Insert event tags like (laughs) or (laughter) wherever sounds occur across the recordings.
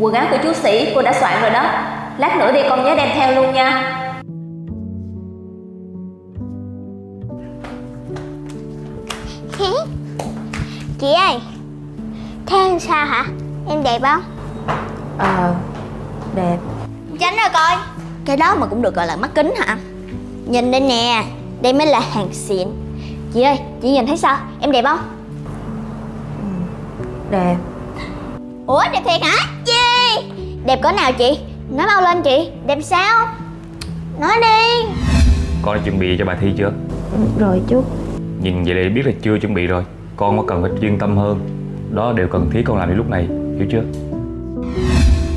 Quần áo của chú sĩ cô đã soạn rồi đó Lát nữa đi con nhớ đem theo luôn nha Chị ơi Thế sao hả? Em đẹp không? Ờ Đẹp Tránh ra coi Cái đó mà cũng được gọi là mắt kính hả? Nhìn đây nè Đây mới là hàng xịn Chị ơi, chị nhìn thấy sao? Em đẹp không? Đẹp Ủa, đẹp thiệt hả? Đẹp cỡ nào chị? Nói mau lên chị Đẹp sao? Nói đi Con đã chuẩn bị cho bài thi chưa? Rồi chú Nhìn vậy để biết là chưa chuẩn bị rồi Con có cần phải chuyên tâm hơn Đó đều cần thiết con làm đi lúc này Hiểu chưa?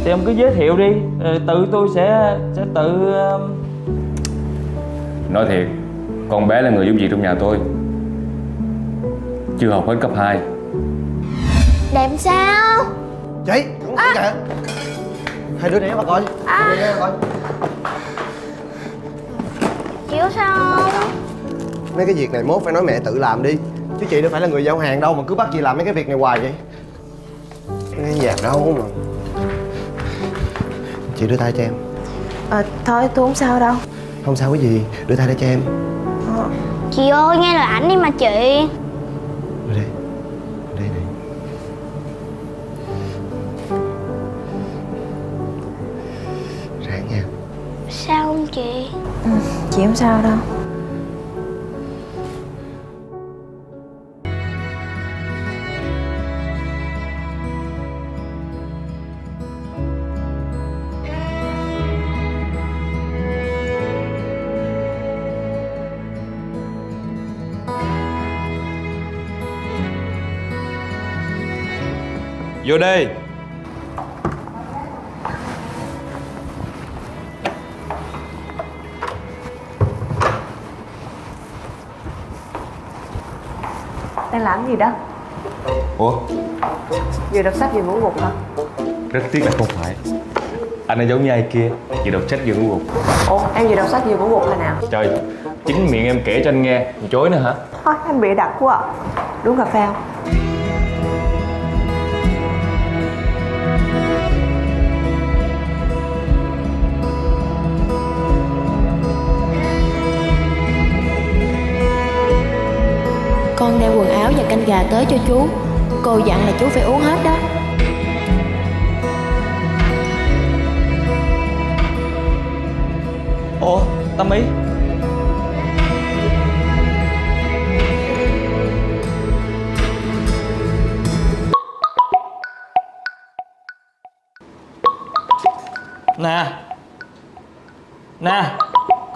thì ông cứ giới thiệu đi rồi tự tôi sẽ sẽ tự ờ, Nói thiệt Con bé là người giúp việc trong nhà tôi Chưa học hết cấp 2 Đẹp sao? chị không à. kìa hai đứa né mà coi. Hai đứa né mà coi. Chị có sao? Không? mấy cái việc này mốt phải nói mẹ tự làm đi. Chứ chị đâu phải là người giao hàng đâu mà cứ bắt chị làm mấy cái việc này hoài vậy. Cái nhạc đâu mà. Chị đưa tay cho em. Ờ thôi tôi không sao đâu. Không sao cái gì. Đưa tay đây cho em. Chị ơi, nghe lời ảnh đi mà chị. Đưa đây Chị? Chị không sao đâu Vô đây Đang làm gì đó? Ủa? Vừa đọc sách vừa ngủ gục hả? Rất tiếc là không phải. Anh ấy giống như ai kia Vừa đọc sách vừa ngủ gục. Ủa em vừa đọc sách vừa ngủ gục hồi nào? Trời Chính miệng em kể cho anh nghe. Chối nữa hả? Thôi anh bị đặt quá. À. Đúng cà phê không Con đeo quần áo và canh gà tới cho chú. Cô dặn là chú phải uống hết đó. Ủa tâm ý? Nè. Nè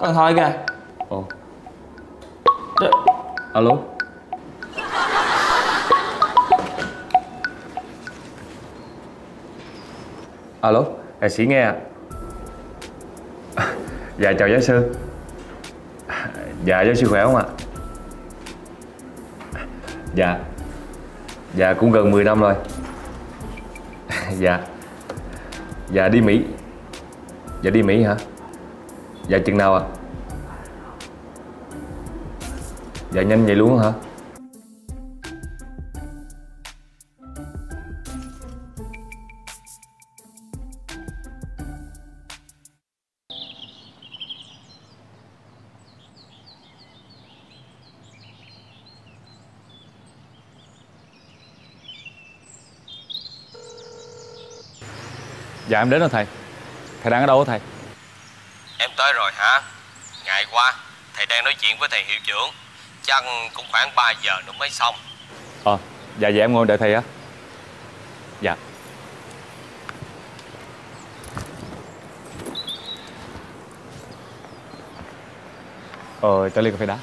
con thôi kìa. Ồ. Đ- Alo Alo, nghệ sĩ nghe ạ. Dạ chào giáo sư. Dạ giáo sư khỏe không ạ? Dạ. Dạ cũng gần 10 năm rồi. Dạ. Dạ đi Mỹ. Dạ đi Mỹ hả? Dạ chừng nào ạ? Dạ nhanh vậy luôn hả? Dạ em đến rồi thầy Thầy đang ở đâu thầy Em tới rồi hả? Ngày qua, thầy đang nói chuyện với thầy hiệu trưởng. Chắc cũng khoảng 3 giờ nữa mới xong. Ờ Dạ dạ em ngồi đợi thầy á Dạ Ờ cho ly cà phê đá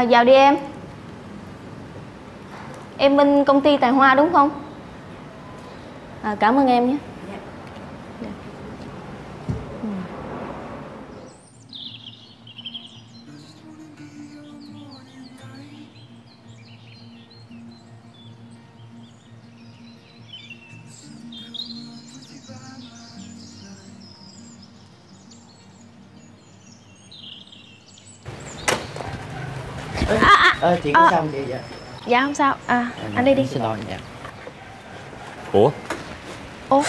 À, vào đi em Em bên công ty Tài Hoa đúng không? À, cảm ơn em nhé ờ chị có À. sao vậy dạ. Dạ không sao. À anh đi đi. xin lỗi dạ Ủa? Ủa?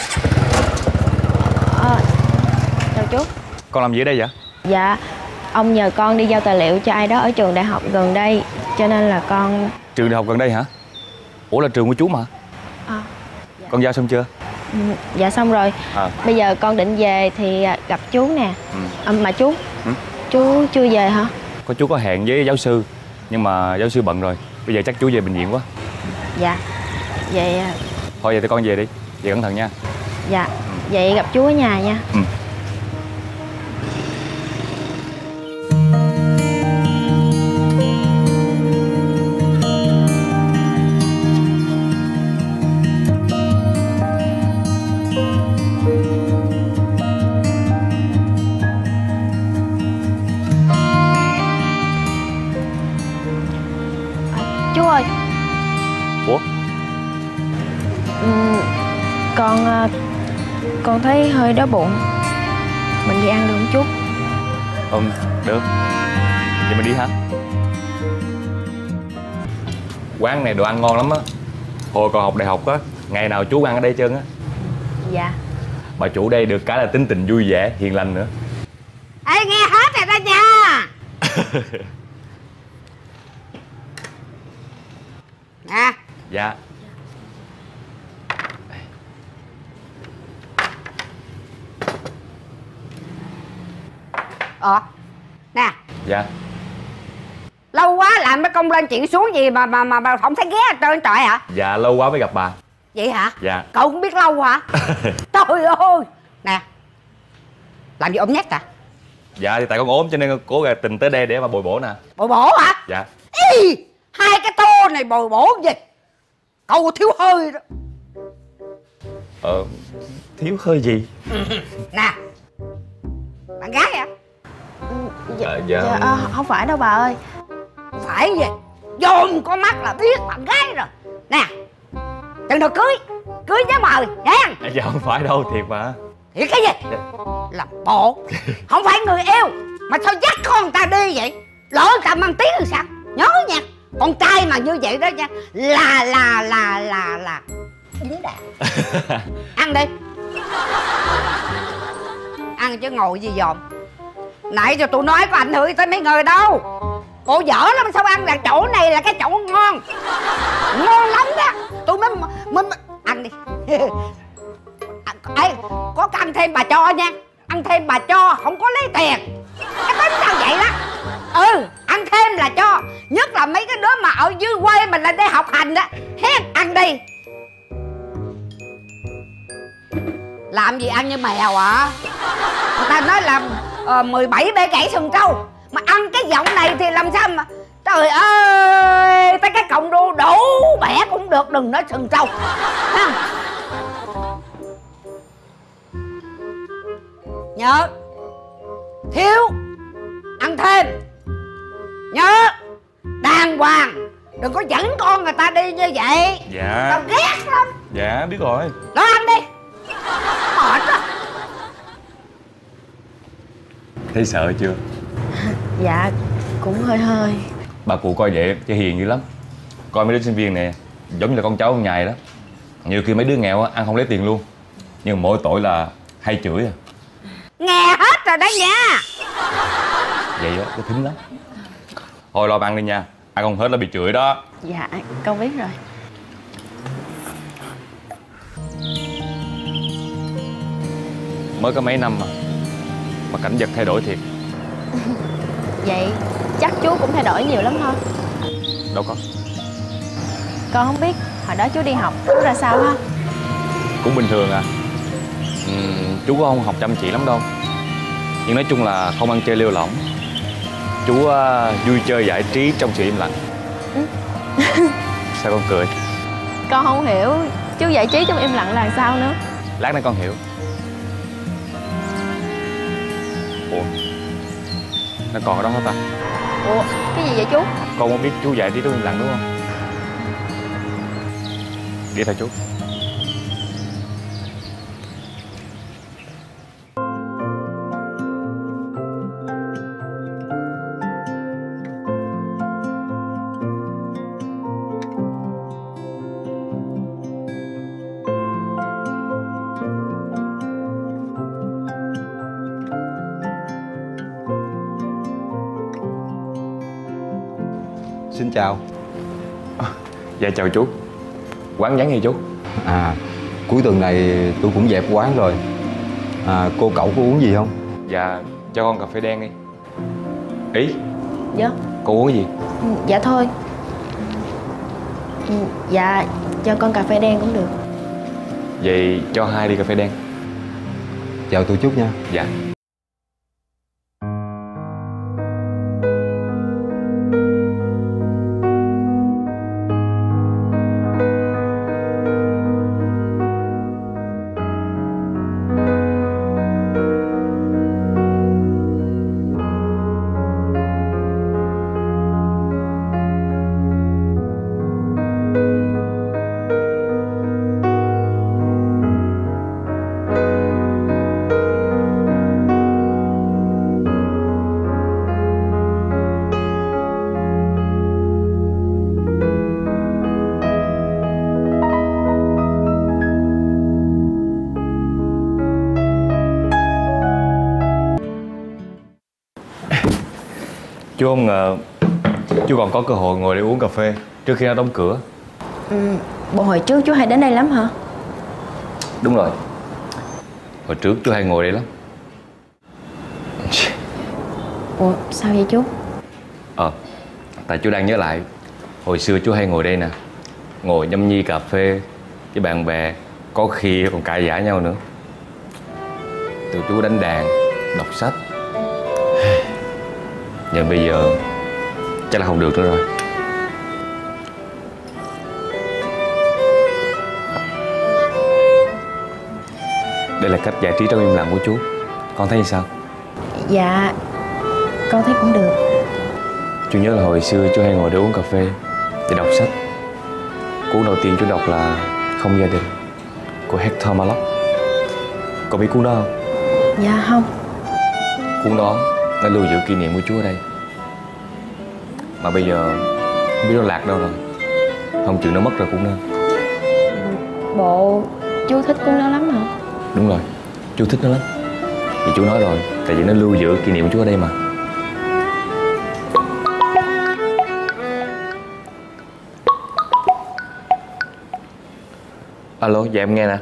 À, Chào chú. Con làm gì ở đây vậy? Dạ Ông nhờ con đi giao tài liệu cho ai đó ở trường đại học gần đây Cho nên là con Trường đại học gần đây hả? Ủa là trường của chú mà? À, Con giao xong chưa? Ừ, Dạ xong rồi. À. Bây giờ con định về thì à, gặp chú nè. Ừ. à, Mà chú Ừ? Chú chưa về hả? Có chú có hẹn với giáo sư Nhưng mà giáo sư bận rồi Bây giờ chắc chú về bệnh viện quá. Dạ Vậy à, Thôi vậy thì con về đi Về cẩn thận nha. Dạ Vậy gặp chú ở nhà nha. Ừ. Con thấy hơi đói bụng. Mình đi ăn được không chú Ừ được. Vậy mình đi hả? Quán này đồ ăn ngon lắm á. Hồi còn học đại học á Ngày nào chú ăn ở đây trơn á. Dạ. Bà chủ đây được cái là tính tình vui vẻ, hiền lành nữa. Ê nghe hết rồi đó nha. (laughs) Nè. Dạ Ờ. Nè. Dạ. Lâu quá làm mấy công lên chuyện xuống gì mà mà mà, mà không thấy ghé hết trơn trời hả? Dạ lâu quá mới gặp bà. Vậy hả? Dạ. Cậu cũng biết lâu hả? (laughs) Trời ơi. Nè. Làm gì ôm nhét à? Dạ thì tại con ốm cho nên cố gắng tình tới đây để mà bồi bổ nè. Bồi bổ hả? Dạ. Ý, Hai cái tô này bồi bổ gì? Cậu thiếu hơi đó. Ờ Thiếu hơi gì? (laughs) Nè. Bạn gái hả Dạ, dạ. dạ. à, không phải đâu bà ơi. Phải gì Dồn con mắt là biết bạn gái rồi. Nè Đừng nào cưới Cưới nhớ mời nha. Dạ không phải đâu thiệt mà. Thiệt cái gì? Làm bộ. (laughs) Không phải người yêu. Mà sao dắt con người ta đi vậy? Lỡ ta mang tiếng thì sao? Nhớ nha. Con trai mà như vậy đó nha Là là là là là Dính đạn (laughs) Ăn đi. Ăn chứ ngồi gì dòm Nãy giờ tôi nói có ảnh hưởng tới mấy người đâu. Cô dở lắm sao ăn là chỗ này là cái chỗ ngon. Ngon lắm đó. Tôi mới mới, mới... Ăn đi. (laughs) À, ấy có ăn thêm bà cho nha. Ăn thêm bà cho, không có lấy tiền. Cái tính sao vậy đó? Ừ, ăn thêm là cho. Nhất là mấy cái đứa mà ở dưới quê mình lên đây học hành đó. Hết, ăn đi. Làm gì ăn như mèo hả Người ta nói là uh, 17 bể gãy sừng trâu. Mà ăn cái giọng này thì làm sao mà Trời ơi Tới cái cọng đu đủ bẻ cũng được Đừng nói sừng trâu. Ha. Nhớ. Thiếu. Ăn thêm. Nhớ. Đàng hoàng. Đừng có dẫn con người ta đi như vậy. Dạ. Tao ghét lắm. Dạ biết rồi. Lo ăn đi. Mệt á Thấy sợ chưa? (laughs) Dạ cũng hơi hơi. Bà cụ coi vậy chứ hiền dữ lắm. Coi mấy đứa sinh viên nè Giống như là con cháu ông nhài đó. Nhiều khi mấy đứa nghèo á, ăn không lấy tiền luôn. Nhưng mỗi tội là hay chửi à. Nghe hết rồi đó nha. Vậy á, cái thính lắm. Thôi lo ăn đi nha. Ăn không hết là bị chửi đó. Dạ con biết rồi. Mới có mấy năm mà Mà cảnh vật thay đổi thiệt. (laughs) Vậy chắc chú cũng thay đổi nhiều lắm thôi. Đâu có. Con không biết hồi đó chú đi học chú ra sao ha? Cũng bình thường à. Ừm, Chú cũng không học chăm chỉ lắm đâu. Nhưng nói chung là không ăn chơi lêu lỏng. Chú à, vui chơi giải trí trong sự im lặng. (laughs) Sao con cười? Con không hiểu chú giải trí trong im lặng là sao nữa? Lát nữa con hiểu Nó còn ở đó hả ta? Ủa cái gì vậy chú? Con không biết chú giải trí trong im lặng đúng không? Đi theo chú chào chú. Quán vắng gì chú. À cuối tuần này tôi cũng dẹp quán rồi. À, Cô cậu có uống gì không? Dạ cho con cà phê đen đi. Ý? Dạ. Cô uống cái gì? Ừ, Dạ thôi. Ừ, Dạ cho con cà phê đen cũng được. Vậy cho hai ly cà phê đen. Chào tôi chút nha. Dạ Chú không ngờ Chú còn có cơ hội ngồi để uống cà phê Trước khi nó đóng cửa. Ừ, Bộ hồi trước chú hay đến đây lắm hả? Đúng rồi. Hồi trước chú hay ngồi đây lắm. Ủa sao vậy chú? Ờ Tại chú đang nhớ lại Hồi xưa chú hay ngồi đây nè. Ngồi nhâm nhi cà phê Với bạn bè Có khi còn cãi vã nhau nữa. Tụi chú đánh đàn Đọc sách Nhưng bây giờ Chắc là không được nữa rồi. Đây là cách giải trí trong im lặng của chú. Con thấy như sao? Dạ Con thấy cũng được. Chú nhớ là hồi xưa chú hay ngồi để uống cà phê Để đọc sách. Cuốn đầu tiên chú đọc là Không gia đình Của Hector Mallock Con biết cuốn đó không? Dạ không. Cuốn đó nó lưu giữ kỷ niệm của chú ở đây. Mà bây giờ Không biết nó lạc đâu rồi. Không chừng nó mất rồi cũng nên. Bộ chú thích cuốn đó lắm hả? Đúng rồi Chú thích nó lắm. Thì chú nói rồi Tại vì nó lưu giữ kỷ niệm của chú ở đây mà. Alo, dạ em nghe nè.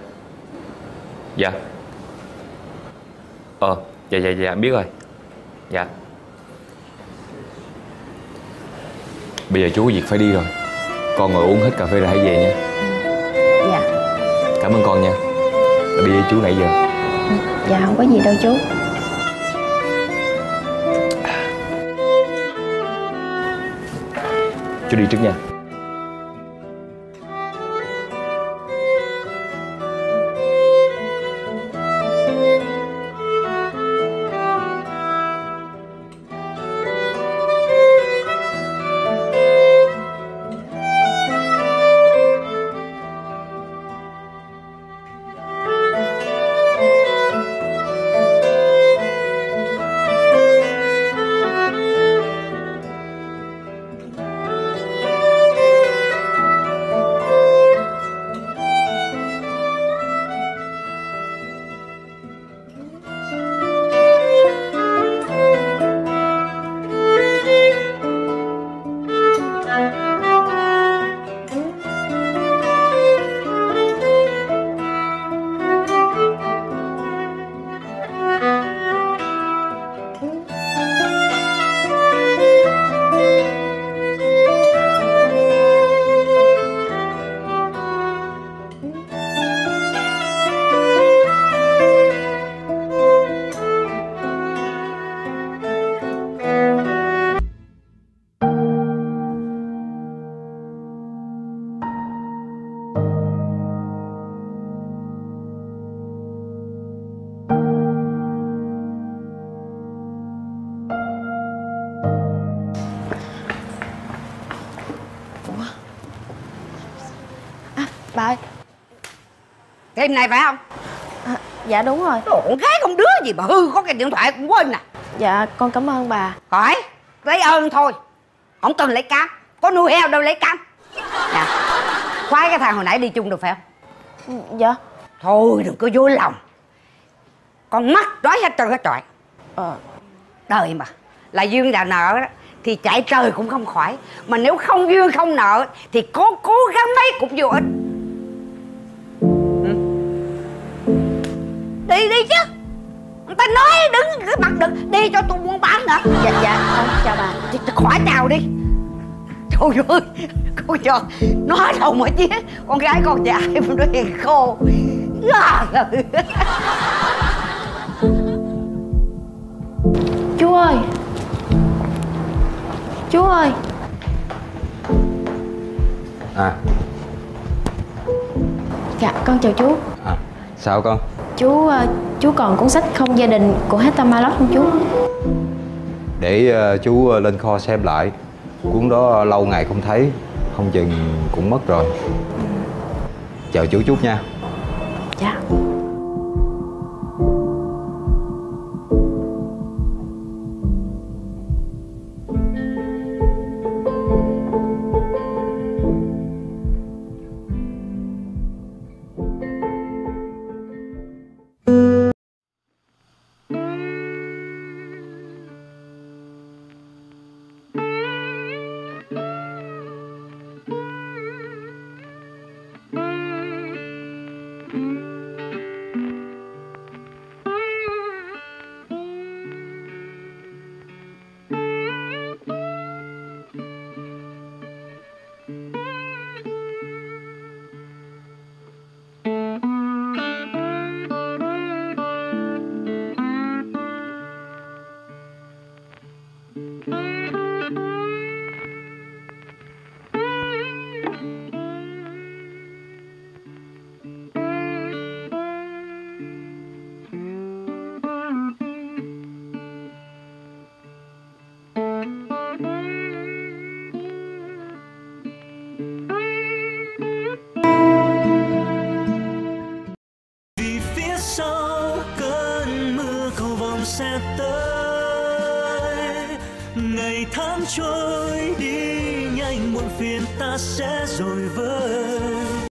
Dạ. Ờ, dạ dạ dạ em biết rồi Dạ. Bây giờ chú có việc phải đi rồi. Con ngồi uống hết cà phê rồi hãy về nha. Dạ. Cảm ơn con nha. Đã đi với chú nãy giờ. Dạ không có gì đâu chú. Chú đi trước nha Bà ơi. Thêm này phải không? à, Dạ đúng rồi. Đồ con gái con đứa gì mà hư có cái điện thoại cũng quên nè. Dạ con cảm ơn bà. Khỏi Lấy ơn thôi. Không cần lấy cam. Có nuôi heo đâu lấy cam. Nè Khoái cái thằng hồi nãy đi chung được phải không? Dạ. Thôi đừng có vui lòng. Con mắt trói hết trơn hết trọi. Ờ, Đời mà Là duyên đào nợ đó thì chạy trời cũng không khỏi. Mà nếu không duyên không nợ thì có cố gắng mấy cũng vô ích cái mặt đừng đi cho tôi buôn bán nữa. Dạ dạ con chào bà. Thì khỏi chào đi. Trời ơi Cô cho Nói đâu mà chứ. Con gái con dại mà nó hiền khô. Chú ơi. Chú ơi. À. Dạ con chào chú. À sao con? Chú ờ, chú còn cuốn sách không gia đình của Hector Malot không chú? để ờ, chú ờ, lên kho xem lại. Cuốn đó lâu ngày không thấy không chừng cũng mất rồi. Chào chú chút nha. Dạ. vì